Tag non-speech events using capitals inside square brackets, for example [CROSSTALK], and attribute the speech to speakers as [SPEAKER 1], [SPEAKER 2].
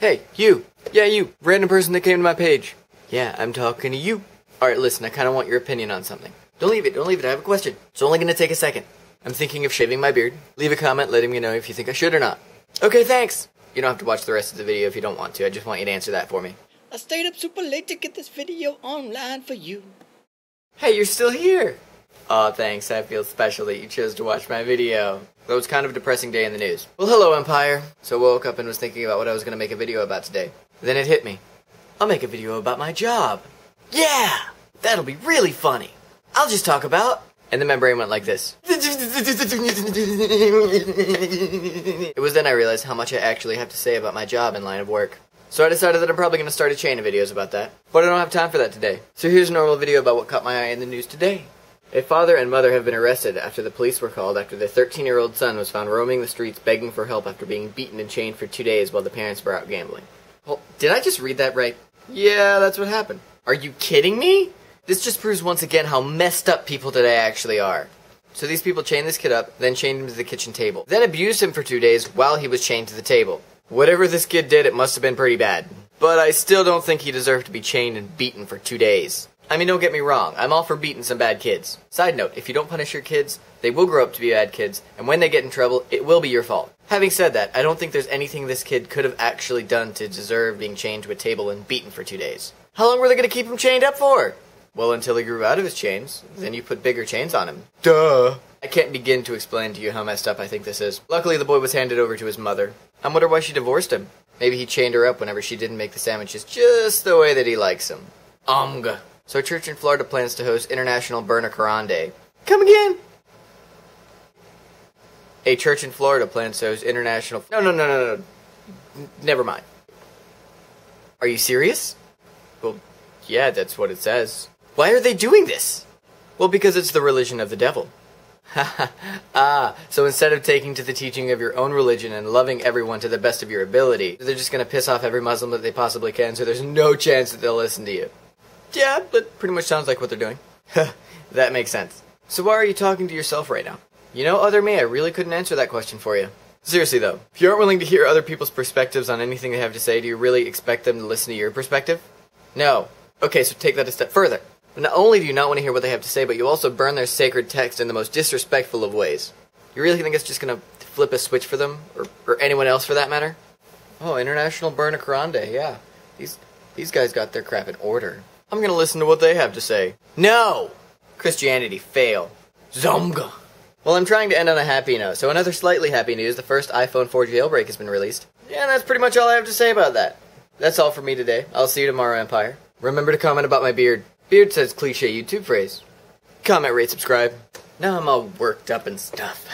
[SPEAKER 1] Hey, you. Yeah, you. Random person that came to my page. Yeah, I'm talking to you. Alright, listen, I kind of want your opinion on something. Don't leave it, don't leave it, I have a question. It's only gonna take a second. I'm thinking of shaving my beard. Leave a comment letting me know if you think I should or not. Okay, thanks! You don't have to watch the rest of the video if you don't want to, I just want you to answer that for me.
[SPEAKER 2] I stayed up super late to get this video online for you.
[SPEAKER 1] Hey, you're still here! Aw, thanks, I feel special that you chose to watch my video. That was kind of a depressing day in the news. Well, hello, Empire. So I woke up and was thinking about what I was gonna make a video about today. Then it hit me. I'll make a video about my job. Yeah! That'll be really funny. I'll just talk about. And the membrane went like this. It was then I realized how much I actually have to say about my job and line of work. So I decided that I'm probably going to start a chain of videos about that. But I don't have time for that today. So here's a normal video about what caught my eye in the news today. A father and mother have been arrested after the police were called after their 13 year old son was found roaming the streets begging for help after being beaten and chained for two days while the parents were out gambling. Well, did I just read that right? Yeah, that's what happened. Are you kidding me? This just proves once again how messed up people today actually are. So these people chained this kid up, then chained him to the kitchen table, then abused him for two days while he was chained to the table. Whatever this kid did, it must have been pretty bad. But I still don't think he deserved to be chained and beaten for two days. I mean, don't get me wrong, I'm all for beating some bad kids. Side note, if you don't punish your kids, they will grow up to be bad kids, and when they get in trouble, it will be your fault. Having said that, I don't think there's anything this kid could have actually done to deserve being chained to a table and beaten for two days. How long were they gonna keep him chained up for? Well, until he grew out of his chains. Then you put bigger chains on him. Duh. I can't begin to explain to you how messed up I think this is. Luckily, the boy was handed over to his mother. I wonder why she divorced him. Maybe he chained her up whenever she didn't make the sandwiches just the way that he likes them. Omga. So a church in Florida plans to host International Burn a Quran Day. Come again? A church in Florida plans to host International... No, no, no, no, no. N- never mind. Are you serious? Well, yeah, that's what it says. Why are they doing this? Well, because it's the religion of the devil. [LAUGHS] ah, so instead of taking to the teaching of your own religion and loving everyone to the best of your ability, they're just gonna piss off every Muslim that they possibly can, so there's no chance that they'll listen to you. Yeah, that pretty much sounds like what they're doing. [LAUGHS] that makes sense. So why are you talking to yourself right now? You know, other me, I really couldn't answer that question for you. Seriously though, if you aren't willing to hear other people's perspectives on anything they have to say, do you really expect them to listen to your perspective? No. Okay, so take that a step further. Not only do you not want to hear what they have to say, but you also burn their sacred text in the most disrespectful of ways. You really think it's just gonna flip a switch for them? Or, or anyone else for that matter? Oh, International Burn a Quran yeah. These, these guys got their crap in order. I'm gonna listen to what they have to say. No! Christianity, fail. Zomga! Well, I'm trying to end on a happy note, so another slightly happy news, the first iPhone 4 jailbreak has been released. Yeah, that's pretty much all I have to say about that. That's all for me today. I'll see you tomorrow, Empire. Remember to comment about my beard. Beard says cliche YouTube phrase. Comment, rate, subscribe. Now I'm all worked up and stuff.